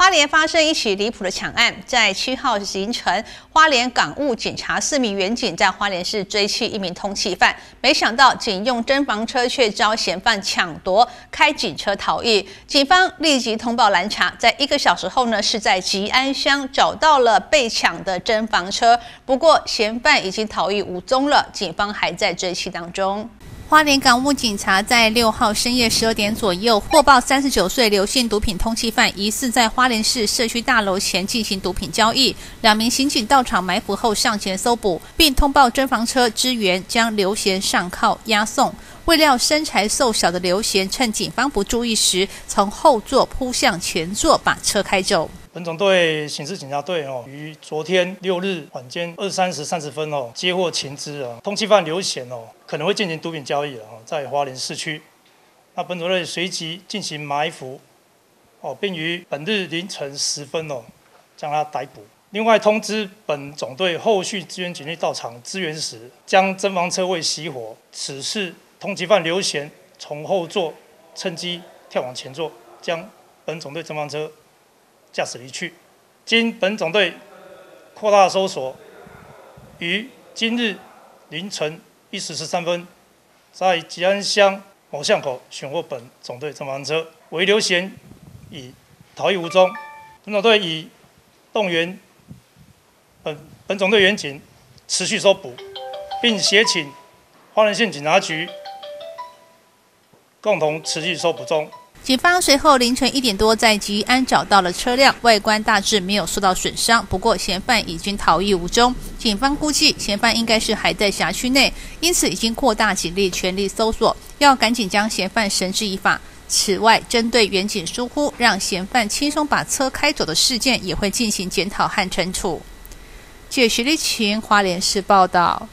花莲发生一起离谱的抢案，在七号凌晨，花莲港务警察四名员警在花莲市追缉一名通缉犯，没想到警用侦防车却遭嫌犯抢夺，开警车逃逸。警方立即通报拦查，在一个小时后呢，是在吉安乡找到了被抢的侦防车，不过嫌犯已经逃逸无踪了，警方还在追缉当中。花莲港务警察在六号深夜十二点左右获报，三十九岁刘姓毒品通缉犯疑似在花莲市社区大楼前进行毒品交易。两名刑警到场埋伏后上前搜捕，并通报侦防车支援，将刘贤上铐押送。未料身材瘦小的刘贤趁警方不注意时，从后座扑向前座，把车开走。本总队刑事警察队哦，于昨天六日晚间二三时三十分哦，接获情资啊，通缉犯刘显哦，可能会进行毒品交易了哦，在花莲市区。那本总队随即进行埋伏哦，并于本日凌晨时分哦，将他逮捕。另外通知本总队后续支援警力到场支援时，将侦防车位熄火。此次通缉犯刘贤从后座趁机跳往前座，将本总队侦防车。驾驶离去。经本总队扩大搜索，于今日凌晨一时十三分，在吉安乡某巷口寻获本总队侦防车，为刘贤已逃逸无踪。本总队已动员本本总队员警持续搜捕，并协请花莲县警察局共同持续搜捕中。警方随后凌晨一点多在吉安找到了车辆，外观大致没有受到损伤。不过嫌犯已经逃逸无踪，警方估计嫌犯应该是还在辖区内，因此已经扩大警力，全力搜索，要赶紧将嫌犯绳之以法。此外，针对远警疏忽让嫌犯轻松把车开走的事件，也会进行检讨和惩处。据徐立群花莲市报道。